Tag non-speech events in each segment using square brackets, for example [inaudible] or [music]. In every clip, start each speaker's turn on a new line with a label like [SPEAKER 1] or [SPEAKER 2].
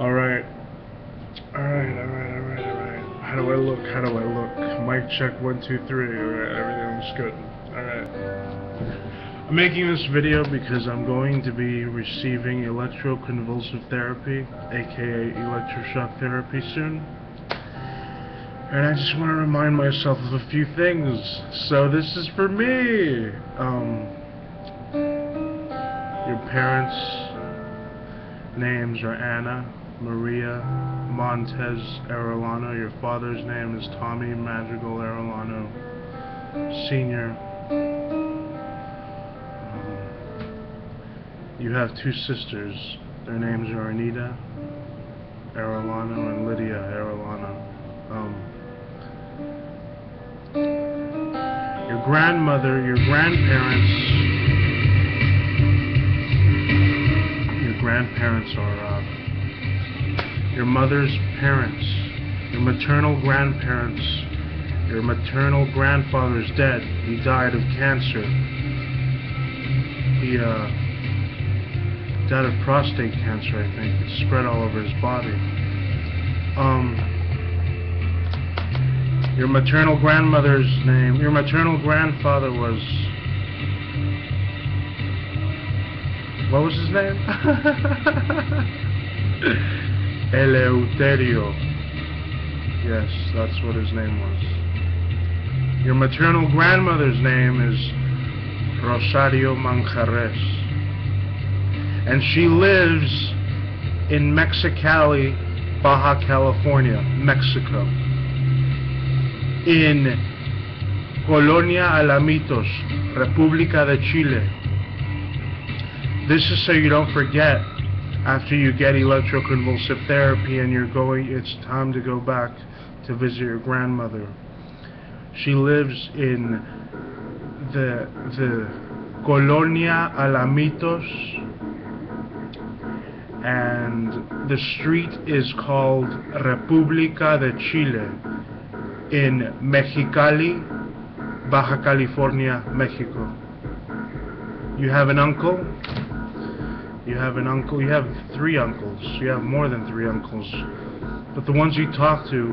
[SPEAKER 1] Alright. Alright, alright, alright, alright. How do I look? How do I look? Mic check one, two, three. Alright, everything's good. Alright. I'm making this video because I'm going to be receiving electroconvulsive therapy, aka electroshock therapy soon. And I just want to remind myself of a few things. So this is for me. Um, your parents' names are Anna, Maria, Montez Arellano. Your father's name is Tommy Madrigal Arellano, Senior. Um, you have two sisters. Their names are Anita Arellano and Lydia Arellano. Um, your grandmother, your grandparents, your grandparents are uh, your mother's parents, your maternal grandparents, your maternal grandfather's dead. He died of cancer. He uh, died of prostate cancer, I think. It spread all over his body. Um, your maternal grandmother's name, your maternal grandfather was. What was his name? [laughs] Eleuterio. Yes, that's what his name was. Your maternal grandmother's name is Rosario Manjares. And she lives in Mexicali, Baja California, Mexico in Colonia Alamitos, República de Chile. This is so you don't forget after you get electroconvulsive therapy and you're going, it's time to go back to visit your grandmother. She lives in the, the Colonia Alamitos and the street is called República de Chile in Mexicali, Baja California, Mexico. You have an uncle. You have an uncle. You have three uncles. You have more than three uncles. But the ones you talk to,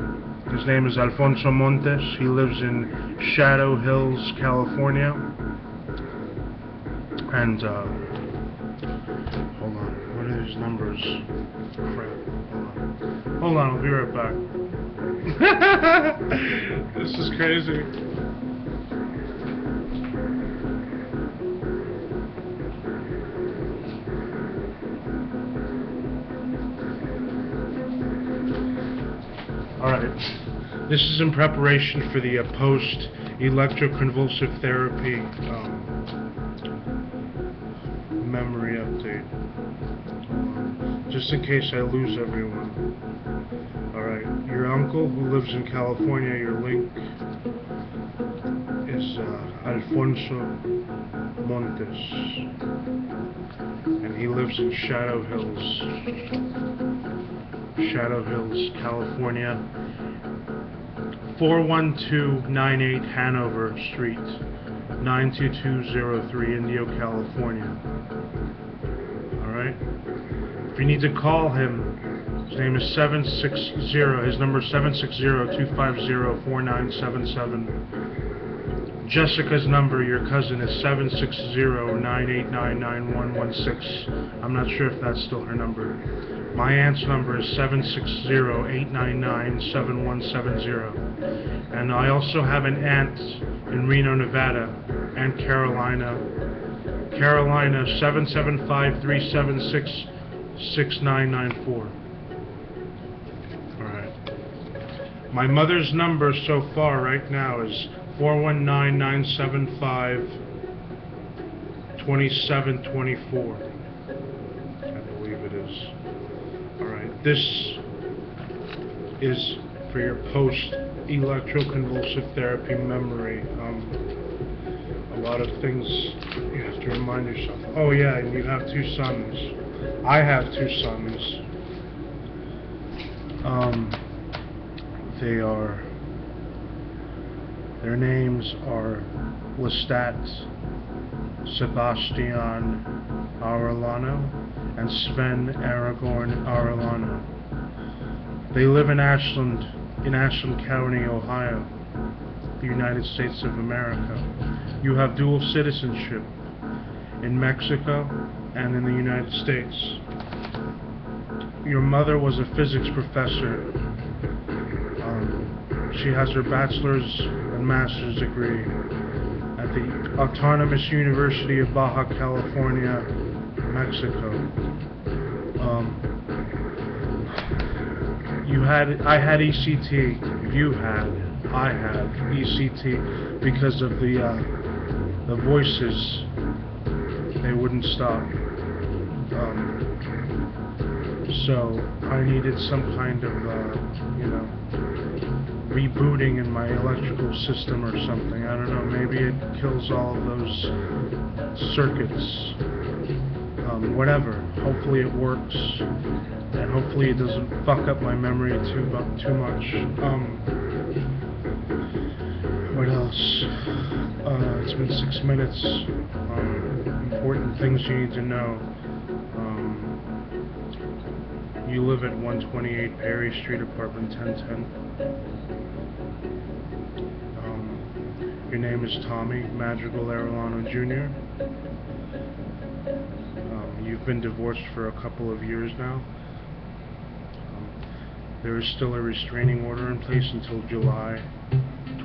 [SPEAKER 1] his name is Alfonso Montes. He lives in Shadow Hills, California. And, uh, hold on. What are these numbers? Hold on. Hold on, I'll be right back. [laughs] this is crazy. Alright, this is in preparation for the uh, post electroconvulsive therapy um, memory update. Just in case I lose everyone. Alright, your uncle who lives in California, your link is uh, Alfonso Montes. And he lives in Shadow Hills. Shadow Hills, California. 41298 Hanover Street, 92203 Indio, California. Alright? If you need to call him, his name is 760, his number is 760-250-4977. Jessica's number, your cousin, is 760-989-9116. I'm not sure if that's still her number. My aunt's number is 760-899-7170. And I also have an aunt in Reno, Nevada, Aunt Carolina. Carolina, 775-376-6994. My mother's number so far right now is 419-975-2724. I believe it is. Alright, this is for your post electroconvulsive therapy memory. Um, a lot of things you have to remind yourself. Oh yeah, and you have two sons. I have two sons. Um, they are, their names are Lestat Sebastian Arellano and Sven Aragorn Arellano. They live in Ashland, in Ashland County, Ohio, the United States of America. You have dual citizenship in Mexico and in the United States. Your mother was a physics professor. Um, she has her bachelor's master's degree at the Autonomous University of Baja California, Mexico. Um, you had, I had ECT. You had, I had ECT because of the uh, the voices. They wouldn't stop. Um, so I needed some kind of, uh, you know, rebooting in my electrical system or something. I don't know. Maybe it kills all those circuits. Um, whatever. Hopefully it works, and hopefully it doesn't fuck up my memory too too much. Um, what else? Uh, it's been six minutes. Um, important things you need to know. You live at 128 Perry Street, apartment 1010. Um, your name is Tommy Madrigal Arellano Jr. Um, you've been divorced for a couple of years now. Um, there is still a restraining order in place until July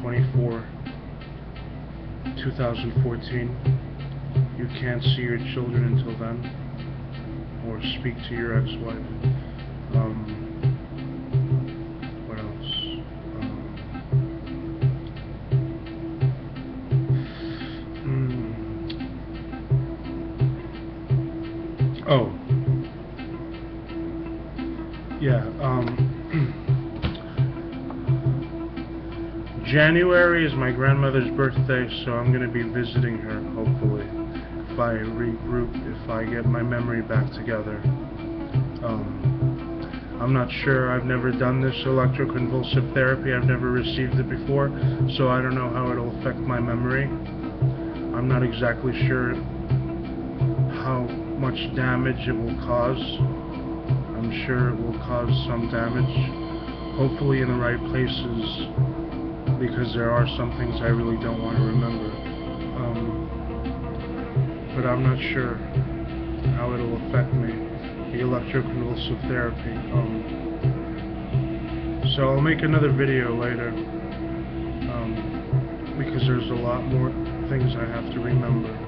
[SPEAKER 1] 24, 2014. You can't see your children until then, or speak to your ex-wife. Um, what else? Um, hmm. Oh. Yeah, um, [clears throat] January is my grandmother's birthday, so I'm going to be visiting her, hopefully, if I regroup, if I get my memory back together. Um, I'm not sure, I've never done this electroconvulsive therapy, I've never received it before, so I don't know how it'll affect my memory. I'm not exactly sure how much damage it will cause. I'm sure it will cause some damage, hopefully in the right places, because there are some things I really don't want to remember. Um, but I'm not sure how it'll affect me, the electroconvulsive therapy. Um, so I'll make another video later, um, because there's a lot more things I have to remember.